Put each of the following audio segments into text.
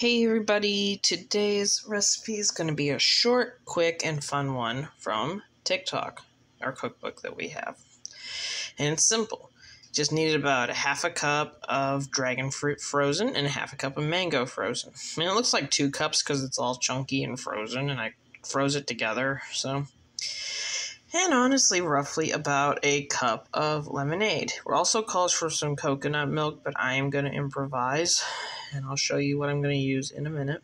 Hey everybody, today's recipe is going to be a short, quick, and fun one from TikTok, our cookbook that we have. And it's simple. Just needed about a half a cup of dragon fruit frozen and half a cup of mango frozen. I mean, it looks like two cups because it's all chunky and frozen, and I froze it together, so. And honestly, roughly about a cup of lemonade. We're also calls for some coconut milk, but I am going to improvise and I'll show you what I'm going to use in a minute.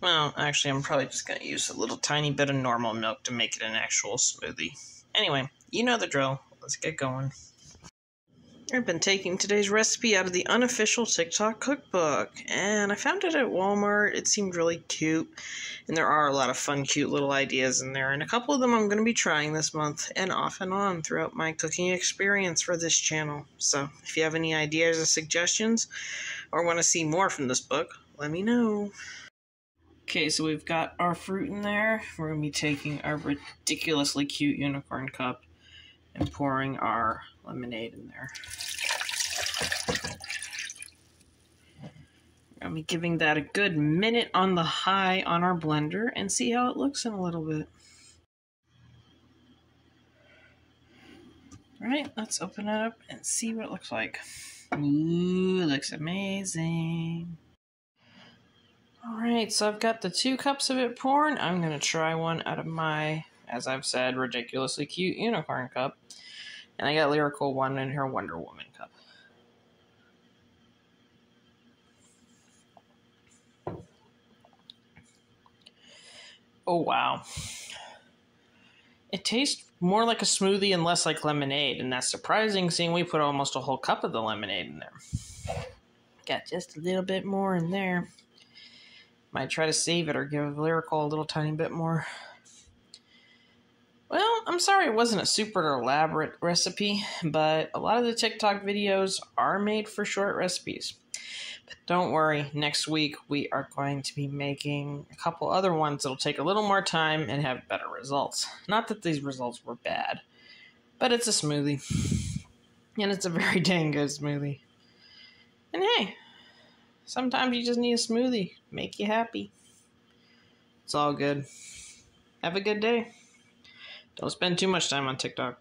Well, actually, I'm probably just going to use a little tiny bit of normal milk to make it an actual smoothie. Anyway, you know the drill. Let's get going. I've been taking today's recipe out of the unofficial TikTok cookbook, and I found it at Walmart. It seemed really cute, and there are a lot of fun, cute little ideas in there, and a couple of them I'm going to be trying this month and off and on throughout my cooking experience for this channel. So, if you have any ideas or suggestions, or want to see more from this book, let me know. Okay, so we've got our fruit in there. We're going to be taking our ridiculously cute unicorn cup and pouring our lemonade in there. I'll be giving that a good minute on the high on our blender and see how it looks in a little bit. Alright, let's open it up and see what it looks like. Ooh, looks amazing. Alright, so I've got the two cups of it poured. I'm to try one out of my, as I've said, ridiculously cute unicorn cup. And I got Lyrical one in her Wonder Woman cup. Oh, wow. It tastes more like a smoothie and less like lemonade, and that's surprising seeing we put almost a whole cup of the lemonade in there. Got just a little bit more in there. Might try to save it or give Lyrical a little tiny bit more. I'm sorry it wasn't a super elaborate recipe, but a lot of the TikTok videos are made for short recipes. But don't worry, next week we are going to be making a couple other ones that'll take a little more time and have better results. Not that these results were bad, but it's a smoothie. And it's a very dang good smoothie. And hey, sometimes you just need a smoothie. Make you happy. It's all good. Have a good day. Don't spend too much time on TikTok.